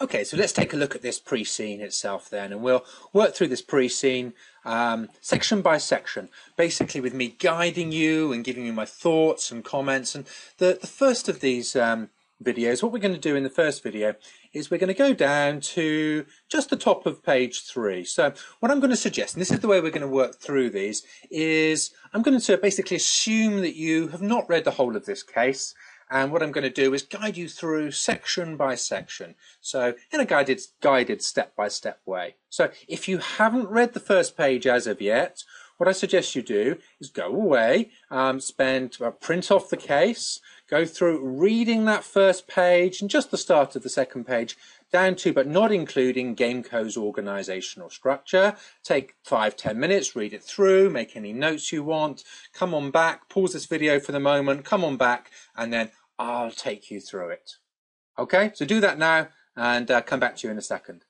Okay, so let's take a look at this pre-seen itself then, and we'll work through this pre-seen um, section by section, basically with me guiding you and giving you my thoughts and comments. And the, the first of these um, videos, what we're going to do in the first video is we're going to go down to just the top of page three. So what I'm going to suggest, and this is the way we're going to work through these, is I'm going to basically assume that you have not read the whole of this case and what I'm going to do is guide you through section by section. So in a guided, guided step-by-step way. So if you haven't read the first page as of yet, what I suggest you do is go away, um, spend, uh, print off the case, go through reading that first page and just the start of the second page down to but not including Gamesco's organizational structure. Take five, ten minutes, read it through, make any notes you want, come on back, pause this video for the moment, come on back, and then I'll take you through it. Okay, so do that now and uh, come back to you in a second.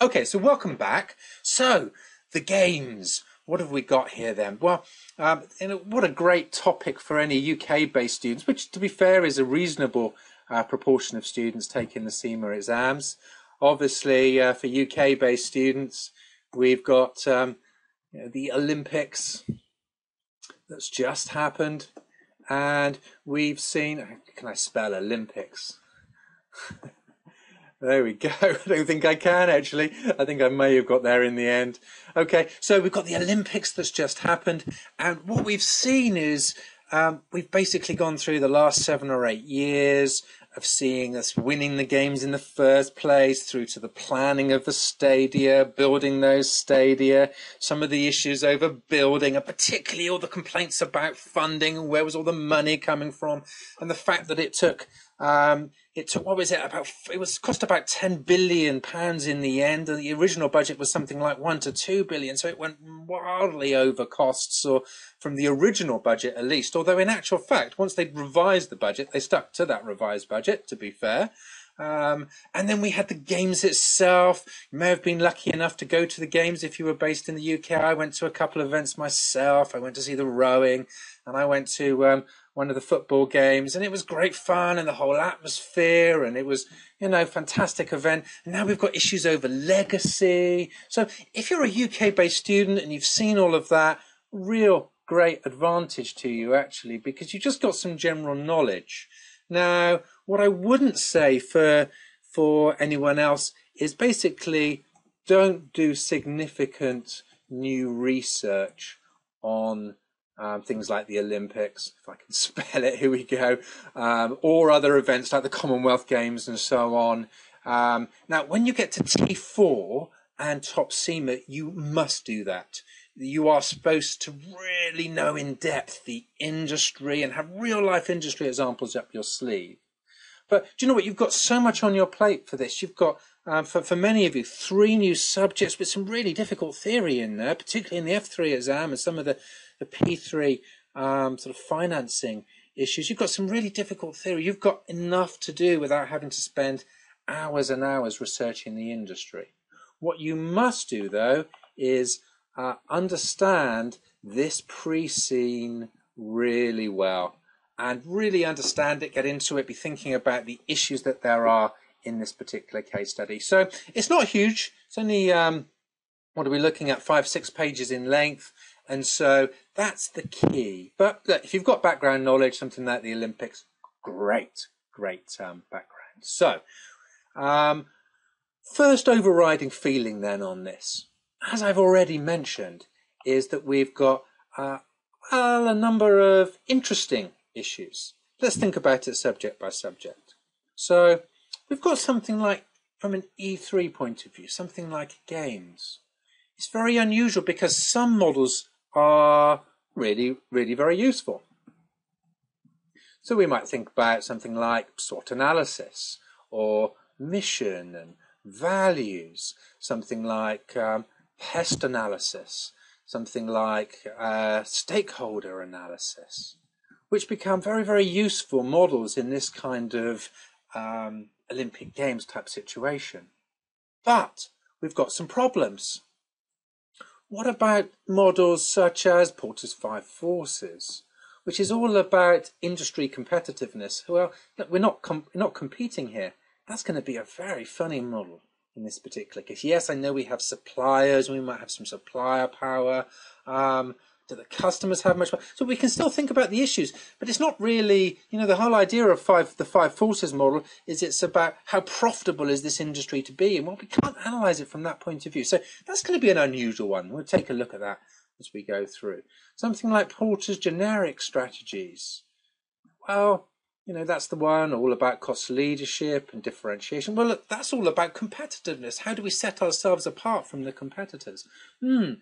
Okay, so welcome back. So, the games. What have we got here then? Well, um, what a great topic for any UK-based students, which, to be fair, is a reasonable uh, proportion of students taking the CIMA exams. Obviously, uh, for UK-based students, we've got um, you know, the Olympics that's just happened, and we've seen. Can I spell Olympics? There we go. I don't think I can actually. I think I may have got there in the end. Okay, so we've got the Olympics that's just happened, and what we've seen is um, we've basically gone through the last seven or eight years of seeing us winning the games in the first place through to the planning of the stadia, building those stadia, some of the issues over building, and particularly all the complaints about funding, where was all the money coming from, and the fact that it took um, it took what was it about? It was cost about ten billion pounds in the end. The original budget was something like one to two billion, so it went wildly over costs, or from the original budget at least. Although in actual fact, once they'd revised the budget, they stuck to that revised budget. To be fair, um, and then we had the games itself. You may have been lucky enough to go to the games if you were based in the UK. I went to a couple of events myself. I went to see the rowing, and I went to um, one of the football games, and it was great fun and the whole atmosphere, and it was, you know, fantastic event. And now we've got issues over legacy. So if you're a UK based student and you've seen all of that, real great advantage to you actually, because you've just got some general knowledge. Now, what I wouldn't say for for anyone else is basically don't do significant new research on um, things like the Olympics, if I can spell it, here we go, um, or other events like the Commonwealth Games and so on. Um, now, when you get to T4 and Top CIMA, you must do that. You are supposed to really know in depth the industry and have real life industry examples up your sleeve. But do you know what? You've got so much on your plate for this. You've got, um, for, for many of you, three new subjects with some really difficult theory in there, particularly in the F3 exam and some of the the P3 um, sort of financing issues. You've got some really difficult theory. You've got enough to do without having to spend hours and hours researching the industry. What you must do, though, is uh, understand this pre-seen really well and really understand it, get into it, be thinking about the issues that there are in this particular case study. So it's not huge. It's only, um, what are we looking at, five, six pages in length. And so that's the key. But look, if you've got background knowledge, something like the Olympics, great, great um, background. So, um, first overriding feeling then on this, as I've already mentioned, is that we've got uh, well, a number of interesting issues. Let's think about it subject by subject. So, we've got something like, from an E3 point of view, something like games. It's very unusual because some models are really, really very useful. So we might think about something like SWOT analysis or mission and values, something like um, pest analysis, something like uh, stakeholder analysis, which become very, very useful models in this kind of um, Olympic Games type situation. But we've got some problems. What about models such as Porter's Five Forces, which is all about industry competitiveness? Well, we're not we're not competing here. that's going to be a very funny model in this particular case. Yes, I know we have suppliers, we might have some supplier power. Um, do the customers have much? So we can still think about the issues, but it's not really, you know, the whole idea of five, the five forces model is it's about how profitable is this industry to be, and well, we can't analyze it from that point of view. So that's going to be an unusual one. We'll take a look at that as we go through. Something like Porter's generic strategies. Well, you know, that's the one all about cost leadership and differentiation. Well, look, that's all about competitiveness. How do we set ourselves apart from the competitors? Hmm,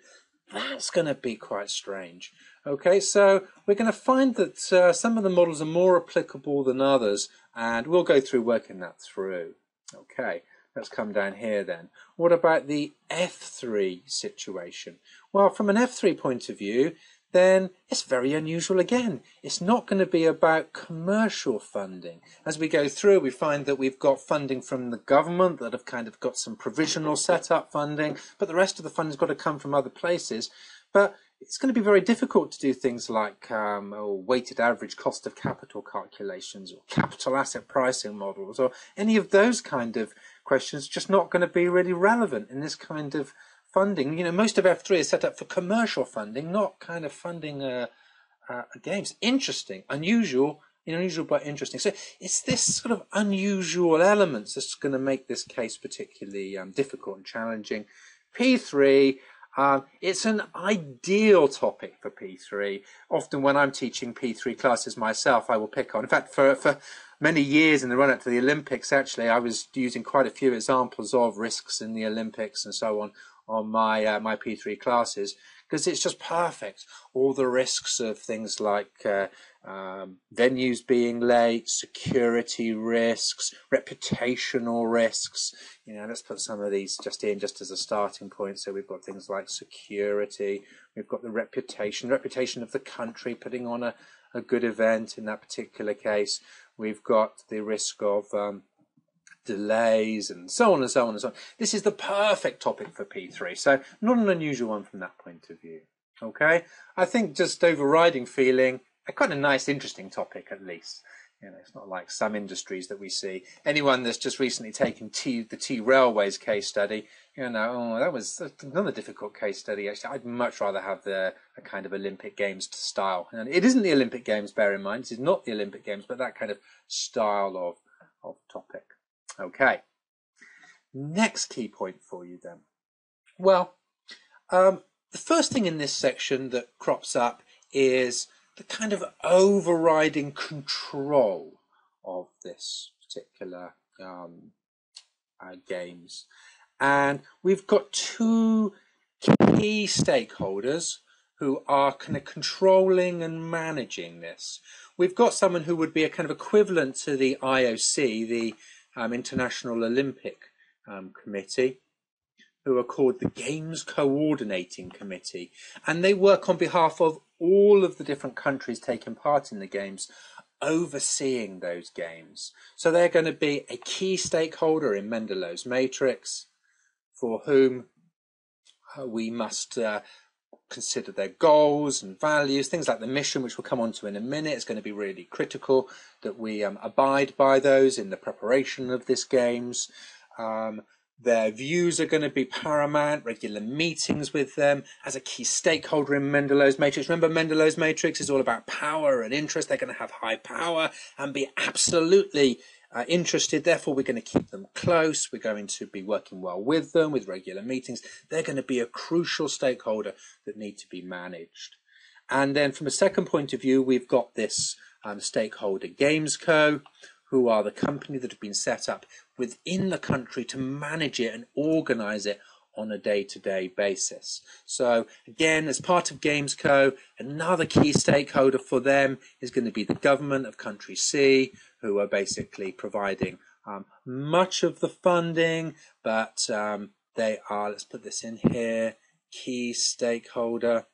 that's going to be quite strange. Okay, so we're going to find that uh, some of the models are more applicable than others, and we'll go through working that through. Okay, let's come down here then. What about the F3 situation? Well, from an F3 point of view, then it's very unusual again. It's not going to be about commercial funding. As we go through, we find that we've got funding from the government that have kind of got some provisional setup funding, but the rest of the funding's got to come from other places. But it's going to be very difficult to do things like um, weighted average cost of capital calculations or capital asset pricing models or any of those kind of questions just not going to be really relevant in this kind of funding. You know, most of F3 is set up for commercial funding, not kind of funding uh, uh, games. Interesting, unusual, unusual but interesting. So it's this sort of unusual elements that's going to make this case particularly um, difficult and challenging. P3, um, it's an ideal topic for P3. Often when I'm teaching P3 classes myself, I will pick on. In fact, for, for many years in the run up to the Olympics, actually, I was using quite a few examples of risks in the Olympics and so on on my uh, my P3 classes because it's just perfect. All the risks of things like uh, um, venues being late, security risks, reputational risks. You know, let's put some of these just in just as a starting point. So we've got things like security. We've got the reputation, reputation of the country, putting on a, a good event in that particular case. We've got the risk of um, delays and so on and so on and so on. This is the perfect topic for P3, so not an unusual one from that point of view. Okay, I think just overriding feeling a kind of nice, interesting topic at least. You know, it's not like some industries that we see. Anyone that's just recently taken T, the T Railways case study, you know, oh, that was another difficult case study. Actually, I'd much rather have the a kind of Olympic Games style. And it isn't the Olympic Games, bear in mind. This is not the Olympic Games, but that kind of style of of topic. Okay. Next key point for you then. Well, um, the first thing in this section that crops up is the kind of overriding control of this particular um, uh, games. And we've got two key stakeholders who are kind of controlling and managing this. We've got someone who would be a kind of equivalent to the IOC, the um, International Olympic um, Committee, who are called the Games Coordinating Committee, and they work on behalf of all of the different countries taking part in the games, overseeing those games. So they're going to be a key stakeholder in Mendelow's matrix, for whom uh, we must uh, consider their goals and values, things like the mission, which we'll come on to in a minute, is going to be really critical that we um, abide by those in the preparation of this games. Um, their views are going to be paramount, regular meetings with them as a key stakeholder in Mendelow's matrix. Remember, Mendelow's matrix is all about power and interest. They're going to have high power and be absolutely uh, interested. Therefore, we're going to keep them close. We're going to be working well with them with regular meetings. They're going to be a crucial stakeholder that need to be managed. And then from a second point of view, we've got this um, stakeholder Gamesco, who are the company that have been set up within the country to manage it and organize it on a day-to-day basis. So again, as part of Gamesco, another key stakeholder for them is going to be the government of country C, who are basically providing um, much of the funding, but um, they are, let's put this in here, key stakeholder.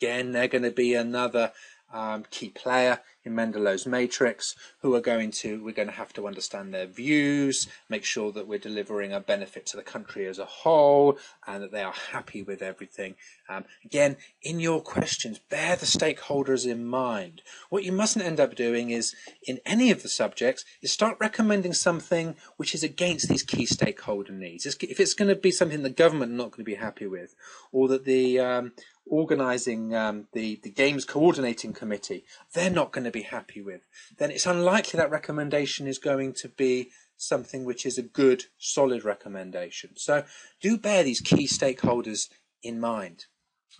Again, they're going to be another um, key player in Mendelow's matrix who are going to, we're going to have to understand their views, make sure that we're delivering a benefit to the country as a whole and that they are happy with everything. Um, again, in your questions, bear the stakeholders in mind. What you mustn't end up doing is, in any of the subjects, is start recommending something which is against these key stakeholder needs. If it's going to be something the government are not going to be happy with, or that the um, organising um, the, the games coordinating committee, they're not going to be happy with, then it's unlikely that recommendation is going to be something which is a good, solid recommendation. So do bear these key stakeholders in mind.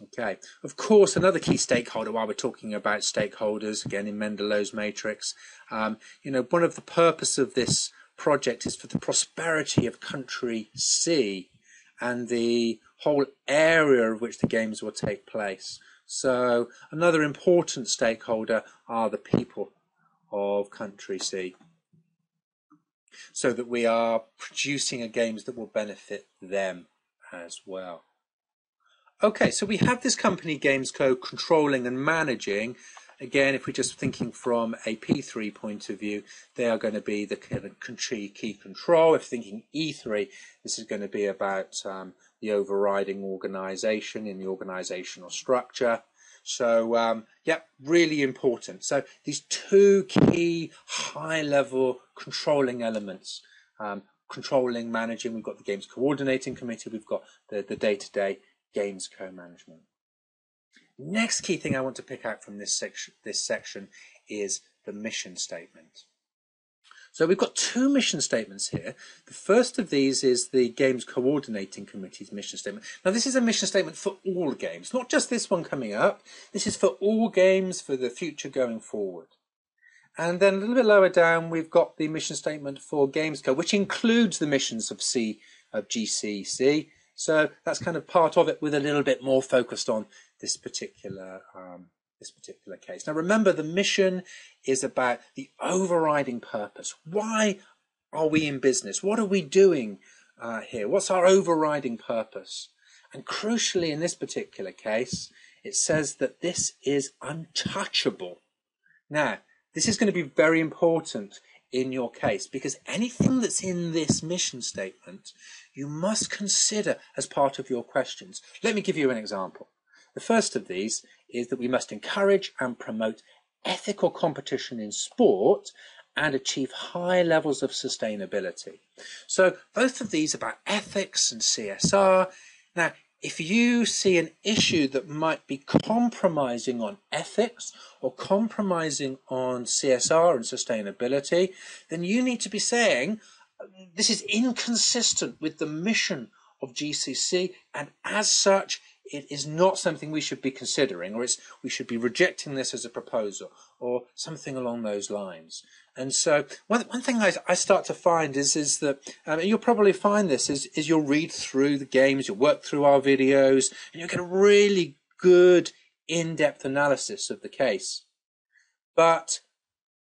Okay, of course, another key stakeholder while we're talking about stakeholders, again in Mendelow's matrix, um, you know, one of the purpose of this project is for the prosperity of country C and the whole area of which the games will take place. So another important stakeholder are the people of country C. So that we are producing a games that will benefit them as well. Okay, so we have this company Gamesco controlling and managing Again, if we're just thinking from a P3 point of view, they are going to be the key control. If thinking E3, this is going to be about um, the overriding organization in the organizational structure. So, um, yeah, really important. So these two key high level controlling elements, um, controlling, managing, we've got the games coordinating committee, we've got the, the day-to-day games co-management. Next key thing I want to pick out from this section, this section is the mission statement. So we've got two mission statements here. The first of these is the Games Coordinating Committee's mission statement. Now this is a mission statement for all games, not just this one coming up. This is for all games for the future going forward. And then a little bit lower down, we've got the mission statement for Gamesco, which includes the missions of C of GCC. So that's kind of part of it with a little bit more focused on this particular um, this particular case. Now remember the mission is about the overriding purpose. Why are we in business? What are we doing uh, here? What's our overriding purpose? And crucially in this particular case, it says that this is untouchable. Now, this is going to be very important in your case because anything that's in this mission statement you must consider as part of your questions. Let me give you an example. The first of these is that we must encourage and promote ethical competition in sport and achieve high levels of sustainability. So both of these about ethics and CSR. Now, if you see an issue that might be compromising on ethics or compromising on CSR and sustainability, then you need to be saying this is inconsistent with the mission of GCC, and as such, it is not something we should be considering, or it's, we should be rejecting this as a proposal, or something along those lines. And so, one, one thing I, I start to find is is that um, you'll probably find this is is you'll read through the games, you'll work through our videos, and you'll get a really good in-depth analysis of the case. But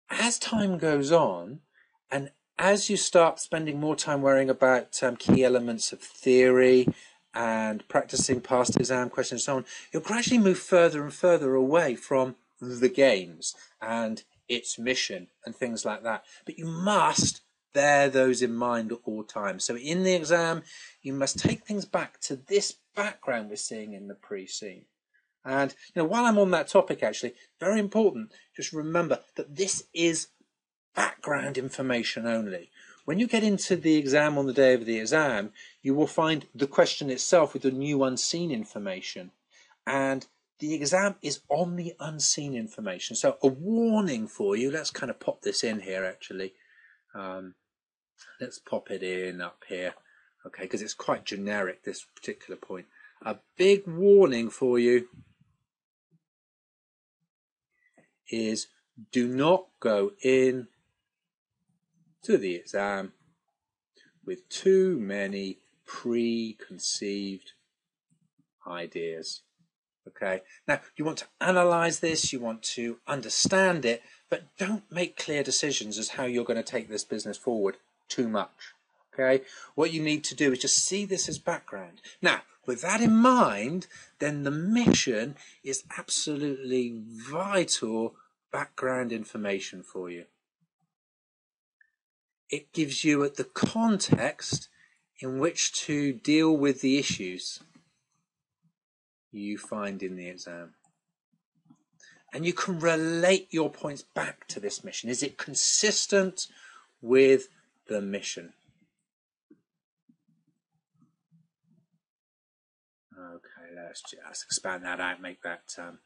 as time goes on, and as you start spending more time worrying about um, key elements of theory and practicing past exam questions and so on, you'll gradually move further and further away from the games and its mission and things like that. But you must bear those in mind at all times. So in the exam, you must take things back to this background we're seeing in the pre-seen. And you know, while I'm on that topic, actually, very important, just remember that this is background information only. When you get into the exam on the day of the exam, you will find the question itself with the new unseen information. And the exam is on the unseen information. So a warning for you, let's kind of pop this in here actually. Um, let's pop it in up here. Okay, because it's quite generic, this particular point. A big warning for you is do not go in to the exam with too many preconceived ideas. Okay, now you want to analyze this, you want to understand it, but don't make clear decisions as how you're going to take this business forward too much. Okay, what you need to do is just see this as background. Now, with that in mind, then the mission is absolutely vital background information for you. It gives you the context in which to deal with the issues you find in the exam. And you can relate your points back to this mission. Is it consistent with the mission? Okay, let's just expand that out, make that um,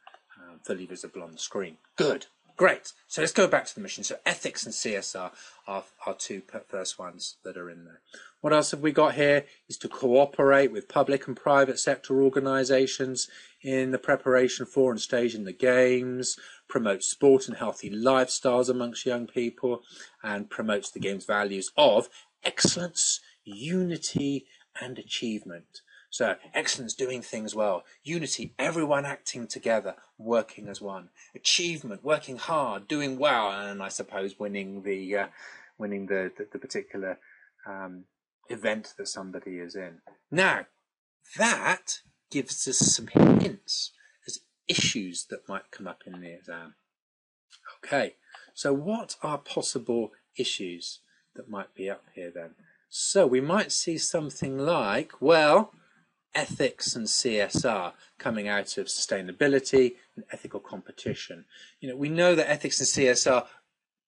um, fully visible on the screen. Good. Great. So let's go back to the mission. So ethics and CSR are, our two first ones that are in there. What else have we got here? Is to cooperate with public and private sector organisations in the preparation for and staging the games, promote sport and healthy lifestyles amongst young people, and promotes the game's values of excellence, unity, and achievement. So excellence, doing things well. Unity, everyone acting together, working as one. Achievement, working hard, doing well, and I suppose winning the uh, winning the the, the particular um, event that somebody is in. Now, that gives us some hints as issues that might come up in the exam. Okay, so what are possible issues that might be up here then? So we might see something like, well, ethics and CSR coming out of sustainability and ethical competition. You know, we know that ethics and CSR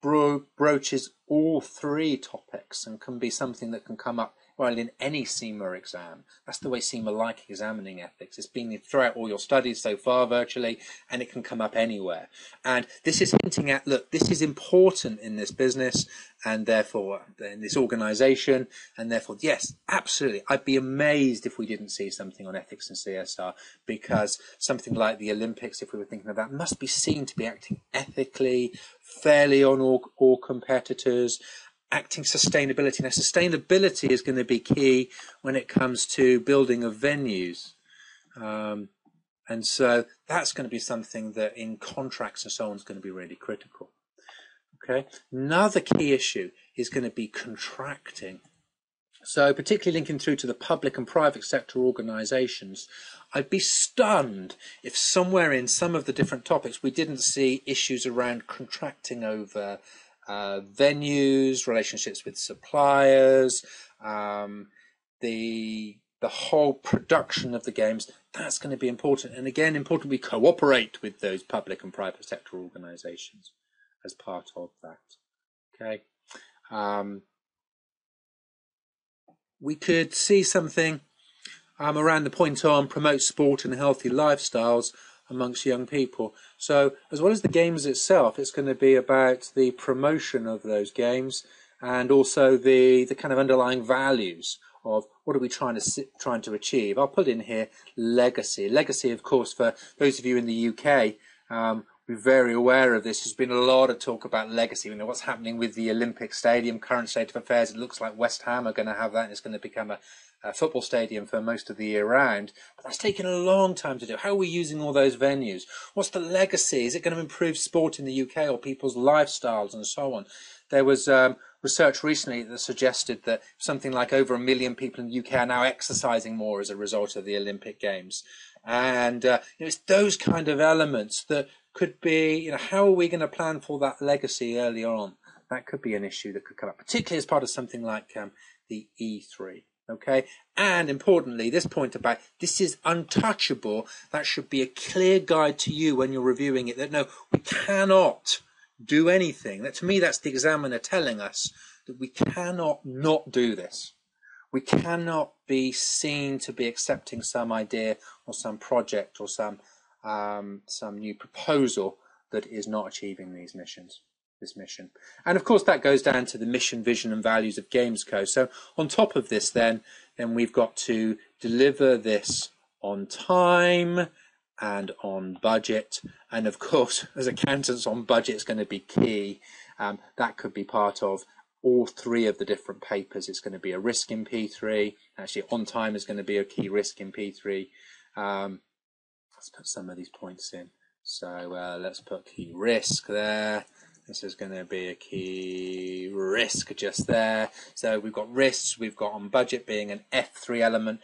bro- broaches all three topics and can be something that can come up well in any CIMA exam. That's the way CIMA like examining ethics. It's been throughout all your studies so far virtually, and it can come up anywhere. And this is hinting at, look, this is important in this business, and therefore in this organization, and therefore, yes, absolutely. I'd be amazed if we didn't see something on ethics and CSR, because something like the Olympics, if we were thinking of that, must be seen to be acting ethically, fairly on all, all competitors, acting sustainability. Now, sustainability is going to be key when it comes to building of venues. Um, and so that's going to be something that in contracts and so on is going to be really critical. Okay. Another key issue is going to be contracting. So particularly linking through to the public and private sector organisations, I'd be stunned if somewhere in some of the different topics we didn't see issues around contracting over uh, venues, relationships with suppliers, um, the the whole production of the games. That's going to be important, and again, important we cooperate with those public and private sector organisations as part of that. Okay, um, we could see something um, around the point on promote sport and healthy lifestyles amongst young people. So, as well as the games itself, it's going to be about the promotion of those games and also the the kind of underlying values of what are we trying to trying to achieve. I'll put in here legacy. Legacy, of course, for those of you in the UK. Um, we're very aware of this. There's been a lot of talk about legacy. You know what's happening with the Olympic Stadium, current state of affairs. It looks like West Ham are going to have that, and it's going to become a, a football stadium for most of the year round. But that's taken a long time to do. How are we using all those venues? What's the legacy? Is it going to improve sport in the UK or people's lifestyles and so on? There was um, research recently that suggested that something like over a million people in the UK are now exercising more as a result of the Olympic Games. And uh, you know, it's those kind of elements that could be, you know, how are we going to plan for that legacy earlier on? That could be an issue that could come up, particularly as part of something like um, the E3. Okay. And importantly, this point about this is untouchable, that should be a clear guide to you when you're reviewing it that no, we cannot do anything. That to me, that's the examiner telling us that we cannot not do this. We cannot be seen to be accepting some idea or some project or some um, some new proposal that is not achieving these missions this mission. And of course, that goes down to the mission, vision, and values of Gamesco. So on top of this, then, then we've got to deliver this on time and on budget. And of course, as accountants, on budget is going to be key. Um, that could be part of all three of the different papers. It's going to be a risk in P3. Actually, on time is going to be a key risk in P3. Um, let's put some of these points in. So uh, let's put key risk there. This is going to be a key risk just there. So we've got risks, we've got on budget being an F3 element.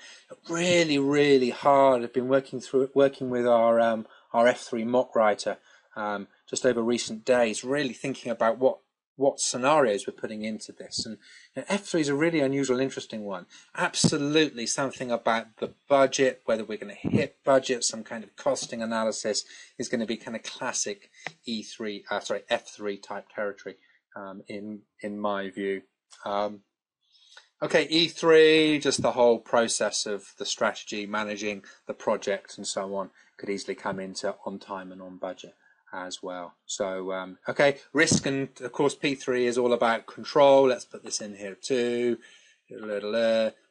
Really, really hard. I've been working through working with our um, our F3 mock writer um, just over recent days, really thinking about what what scenarios we're putting into this. And you know, F3 is a really unusual, interesting one. Absolutely something about the budget, whether we're going to hit budget, some kind of costing analysis is going to be kind of classic E3, uh, sorry, F3 type territory um, in in my view. Um, okay, E3, just the whole process of the strategy, managing the project, and so on, could easily come into on time and on budget as well. So, um, okay, risk and of course P3 is all about control. Let's put this in here too.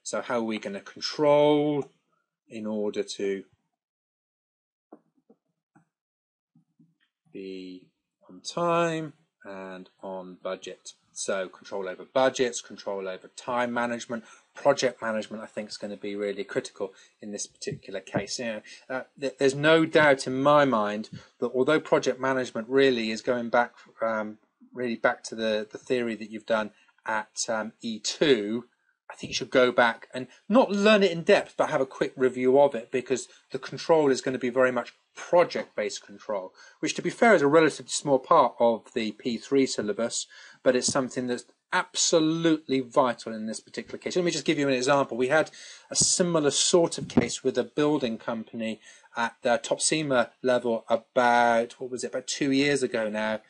So, how are we going to control in order to be on time and on budget? So control over budgets, control over time management, project management, I think is going to be really critical in this particular case. You know, uh, th there's no doubt in my mind that although project management really is going back, um, really back to the, the theory that you've done at um, E2, I think you should go back and not learn it in depth, but have a quick review of it because the control is going to be very much project-based control, which to be fair is a relatively small part of the P3 syllabus, but it's something that's absolutely vital in this particular case. Let me just give you an example. We had a similar sort of case with a building company at the TOPCIMA level about, what was it, about two years ago now,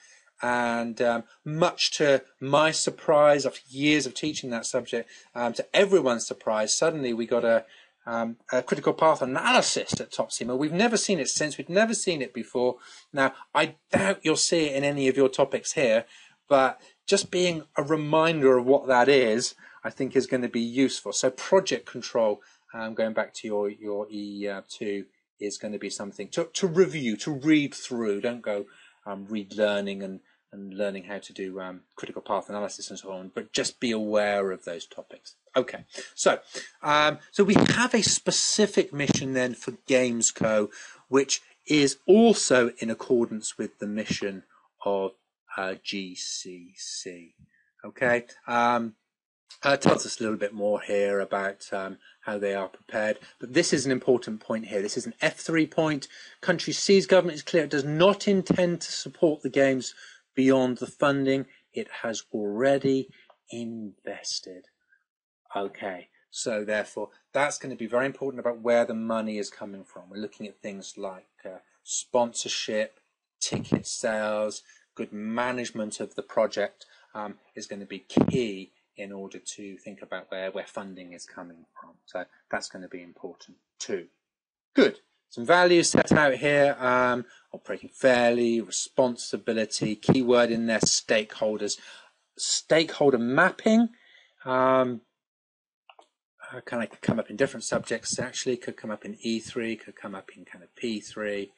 and um, much to my surprise, after years of teaching that subject, um, to everyone's surprise, suddenly we got a, um, a critical path analysis at TOPCIMA. We've never seen it since. We've never seen it before. Now, I doubt you'll see it in any of your topics here, but just being a reminder of what that is, I think is going to be useful. So project control, um, going back to your, your E2, is going to be something to, to review, to read through. Don't go um, read learning and, and learning how to do um, critical path analysis and so on, but just be aware of those topics. Okay, so um, so we have a specific mission then for Gamesco, which is also in accordance with the mission of uh, GCC. Okay, um, uh, tells us a little bit more here about um, how they are prepared. But this is an important point here. This is an F3 point. Country C's government is clear it does not intend to support the games beyond the funding it has already invested. Okay, so therefore that's going to be very important about where the money is coming from. We're looking at things like uh, sponsorship, ticket sales, good management of the project um, is going to be key in order to think about where, where funding is coming from. So that's going to be important too. Good. Some values set out here, um, operating fairly, responsibility, keyword in there, stakeholders. Stakeholder mapping, um, uh, kind of come up in different subjects actually, could come up in E3, could come up in kind of P3.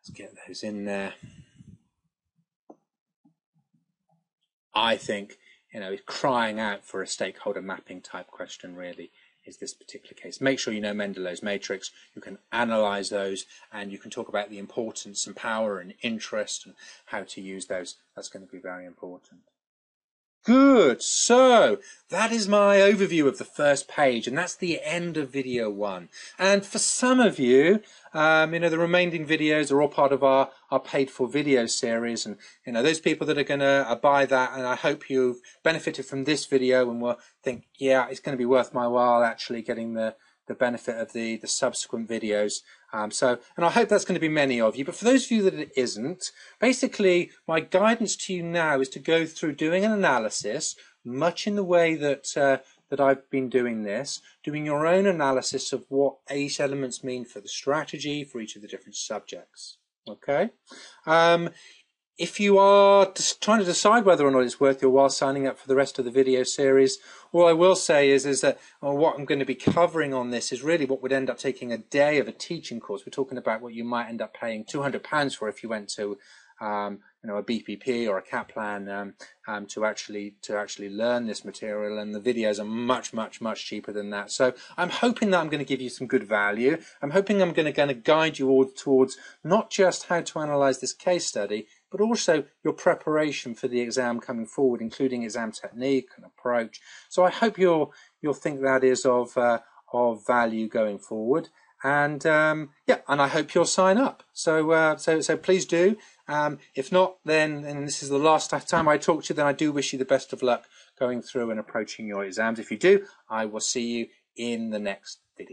Let's get those in there. I think, you know, crying out for a stakeholder mapping type question really is this particular case. Make sure you know Mendelow's matrix. You can analyze those and you can talk about the importance and power and interest and how to use those. That's going to be very important. Good. So that is my overview of the first page, and that's the end of video one. And for some of you, um, you know, the remaining videos are all part of our, our paid for video series. And, you know, those people that are going to uh, buy that, and I hope you've benefited from this video and will think, yeah, it's going to be worth my while actually getting the, the benefit of the, the subsequent videos. Um, so, and I hope that's going to be many of you. But for those of you that it isn't, basically my guidance to you now is to go through doing an analysis, much in the way that uh, that I've been doing this, doing your own analysis of what each elements mean for the strategy for each of the different subjects. Okay. Um, if you are trying to decide whether or not it's worth your while signing up for the rest of the video series, all I will say is, is that well, what I'm going to be covering on this is really what would end up taking a day of a teaching course. We're talking about what you might end up paying £200 for if you went to um, you know, a BPP or a Kaplan um, um, to actually to actually learn this material, and the videos are much, much, much cheaper than that. So I'm hoping that I'm going to give you some good value. I'm hoping I'm going to, going to guide you all towards not just how to analyze this case study, but also your preparation for the exam coming forward, including exam technique and approach. So I hope you'll you'll think that is of uh, of value going forward. and um, yeah, and I hope you'll sign up. So uh, so so please do. Um, if not, then and this is the last time I talk to you, then I do wish you the best of luck going through and approaching your exams. If you do, I will see you in the next video.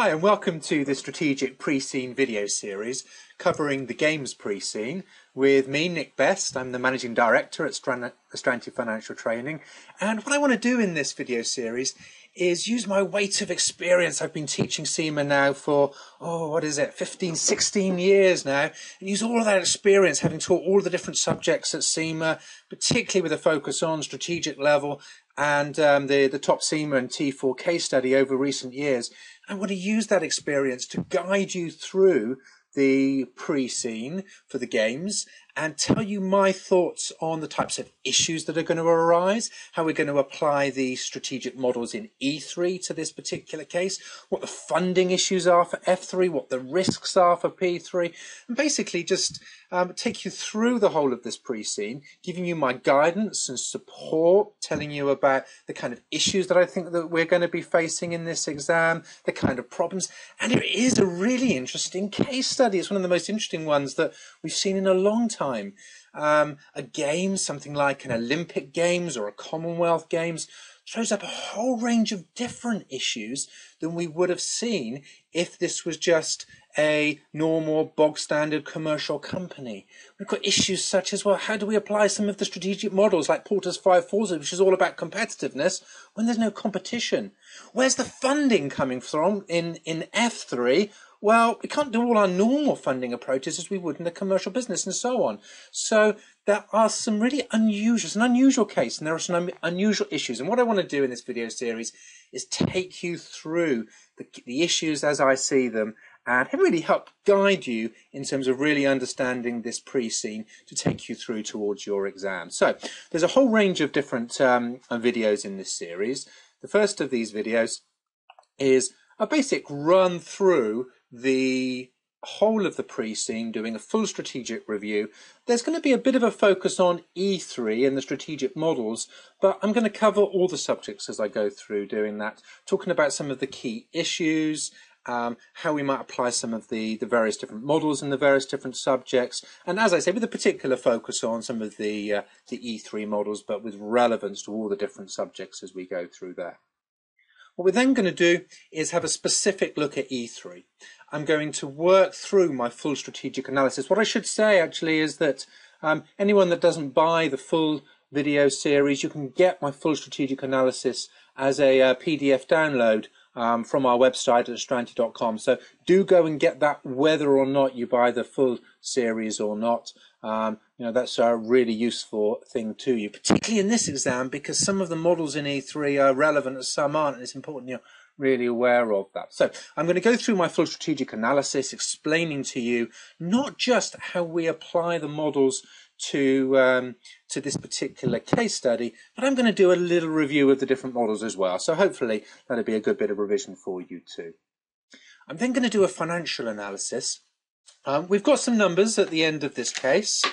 Hi and welcome to the Strategic Pre-Seen video series covering the games pre-seen with me, Nick Best. I'm the Managing Director at Astranti Financial Training and what I want to do in this video series is use my weight of experience. I've been teaching CIMA now for, oh, what is it, 15, 16 years now, and use all of that experience having taught all the different subjects at CIMA, particularly with a focus on strategic level and um, the, the top CIMA and T4 case study over recent years. I want to use that experience to guide you through the pre-seen for the games and tell you my thoughts on the types of issues that are going to arise, how we're going to apply the strategic models in E3 to this particular case, what the funding issues are for F3, what the risks are for P3, and basically just um, take you through the whole of this pre-seen, giving you my guidance and support, telling you about the kind of issues that I think that we're going to be facing in this exam, the kind of problems, and it is a really interesting case study. It's one of the most interesting ones that we've seen in a long time time. Um, a game, something like an Olympic Games or a Commonwealth Games, throws up a whole range of different issues than we would have seen if this was just a normal bog standard commercial company. We've got issues such as well, how do we apply some of the strategic models like Porter's five forces, which is all about competitiveness when there's no competition? Where's the funding coming from in, in F3 well, we can't do all our normal funding approaches as we would in a commercial business and so on. So there are some really unusual, it's an unusual case and there are some unusual issues. And what I want to do in this video series is take you through the, the issues as I see them and really help guide you in terms of really understanding this pre-seen to take you through towards your exam. So there's a whole range of different um, videos in this series. The first of these videos is a basic run through the whole of the pre-seen, doing a full strategic review. There's going to be a bit of a focus on E3 and the strategic models, but I'm going to cover all the subjects as I go through doing that, talking about some of the key issues, um, how we might apply some of the, the various different models and the various different subjects, and as I say, with a particular focus on some of the, uh, the E3 models, but with relevance to all the different subjects as we go through there. What we're then going to do is have a specific look at E3. I'm going to work through my full strategic analysis. What I should say actually is that um, anyone that doesn't buy the full video series, you can get my full strategic analysis as a uh, PDF download um, from our website at astranti.com. So do go and get that whether or not you buy the full series or not. Um, you know, that's a really useful thing to you, particularly in this exam because some of the models in E3 are relevant and some aren't. And it's important you're really aware of that. So I'm going to go through my full strategic analysis, explaining to you not just how we apply the models to um, to this particular case study, but I'm going to do a little review of the different models as well. So hopefully that'll be a good bit of revision for you too. I'm then going to do a financial analysis. Um, we've got some numbers at the end of this case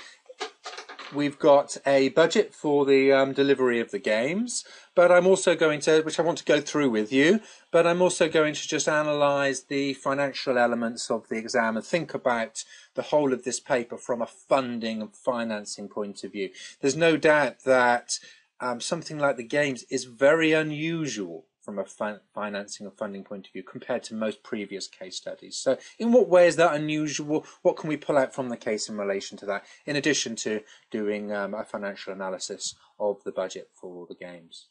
we've got a budget for the um, delivery of the games, but I'm also going to, which I want to go through with you, but I'm also going to just analyse the financial elements of the exam and think about the whole of this paper from a funding and financing point of view. There's no doubt that um, something like the games is very unusual from a financing and funding point of view compared to most previous case studies. So in what way is that unusual? What can we pull out from the case in relation to that, in addition to doing um, a financial analysis of the budget for the games?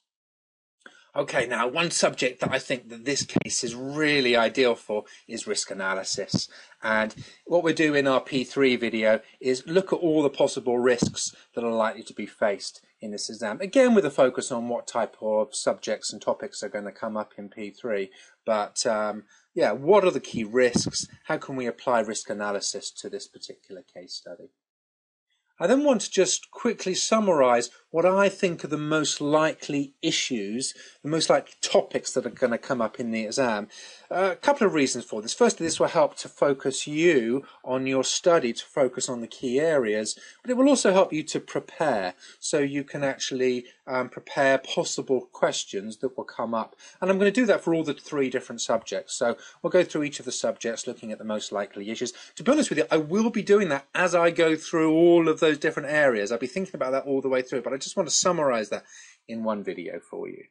Okay, now one subject that I think that this case is really ideal for is risk analysis. And what we do in our P3 video is look at all the possible risks that are likely to be faced in this exam. Again, with a focus on what type of subjects and topics are going to come up in P3. But um, yeah, what are the key risks? How can we apply risk analysis to this particular case study? I then want to just quickly summarize what I think are the most likely issues, the most likely topics that are going to come up in the exam. Uh, a couple of reasons for this. Firstly, this will help to focus you on your study, to focus on the key areas, but it will also help you to prepare so you can actually um, prepare possible questions that will come up. And I'm going to do that for all the three different subjects. So we'll go through each of the subjects looking at the most likely issues. To be honest with you, I will be doing that as I go through all of those different areas. I'll be thinking about that all the way through, but I just want to summarize that in one video for you.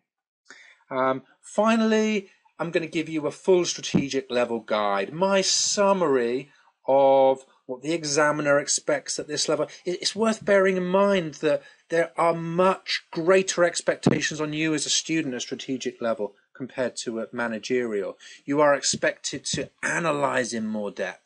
Um, finally, I'm going to give you a full strategic level guide, my summary of what the examiner expects at this level. It's worth bearing in mind that there are much greater expectations on you as a student at strategic level compared to at managerial. You are expected to analyze in more depth,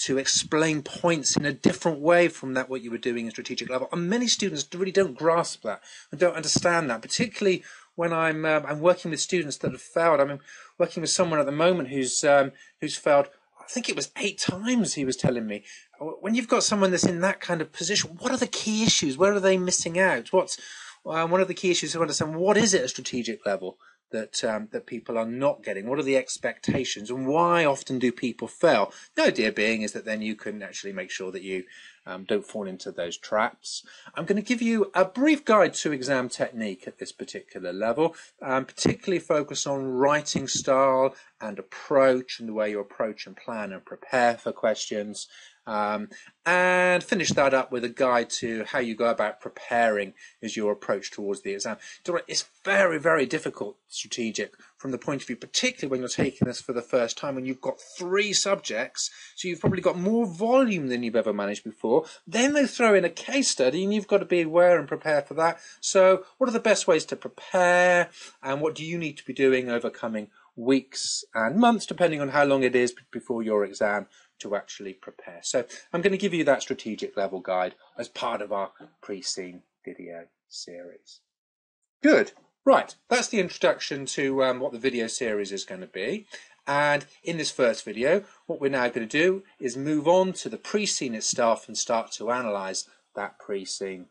to explain points in a different way from that what you were doing in strategic level. And many students really don't grasp that and don't understand that, particularly when I'm um, I'm working with students that have failed. I'm working with someone at the moment who's um, who's failed. I think it was eight times. He was telling me. When you've got someone that's in that kind of position, what are the key issues? Where are they missing out? What's um, one of the key issues to understand? What is it at strategic level? That um, that people are not getting? What are the expectations, and why often do people fail? The idea being is that then you can actually make sure that you um, don't fall into those traps. I'm going to give you a brief guide to exam technique at this particular level, um, particularly focus on writing style and approach and the way you approach and plan and prepare for questions. Um, and finish that up with a guide to how you go about preparing as your approach towards the exam. It's very, very difficult strategic from the point of view, particularly when you're taking this for the first time and you've got three subjects, so you've probably got more volume than you've ever managed before. Then they throw in a case study and you've got to be aware and prepare for that. So, what are the best ways to prepare and what do you need to be doing over coming weeks and months, depending on how long it is before your exam to actually prepare. So I'm going to give you that strategic level guide as part of our pre-seen video series. Good. Right, that's the introduction to um, what the video series is going to be. And in this first video, what we're now going to do is move on to the pre-seen itself and start to analyse that pre-seen